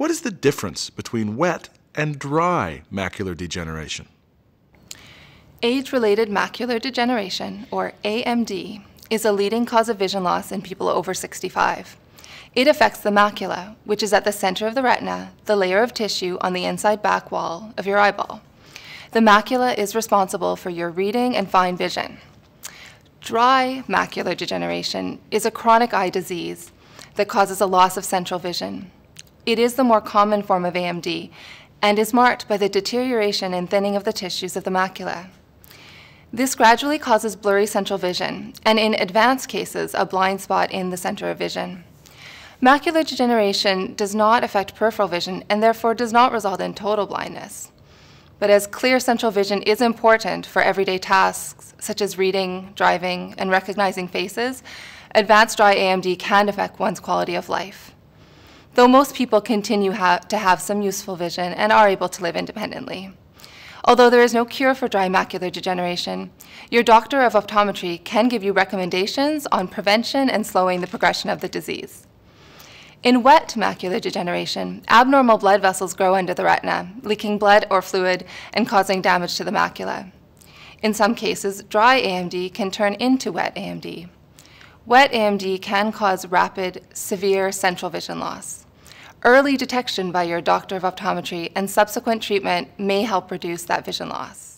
What is the difference between wet and dry macular degeneration? Age related macular degeneration, or AMD, is a leading cause of vision loss in people over 65. It affects the macula, which is at the center of the retina, the layer of tissue on the inside back wall of your eyeball. The macula is responsible for your reading and fine vision. Dry macular degeneration is a chronic eye disease that causes a loss of central vision. It is the more common form of AMD and is marked by the deterioration and thinning of the tissues of the macula. This gradually causes blurry central vision, and in advanced cases, a blind spot in the center of vision. Macular degeneration does not affect peripheral vision and therefore does not result in total blindness. But as clear central vision is important for everyday tasks such as reading, driving, and recognizing faces, advanced dry AMD can affect one's quality of life. Though most people continue ha to have some useful vision and are able to live independently. Although there is no cure for dry macular degeneration, your doctor of optometry can give you recommendations on prevention and slowing the progression of the disease. In wet macular degeneration, abnormal blood vessels grow under the retina, leaking blood or fluid and causing damage to the macula. In some cases, dry AMD can turn into wet AMD. Wet AMD can cause rapid, severe central vision loss. Early detection by your doctor of optometry and subsequent treatment may help reduce that vision loss.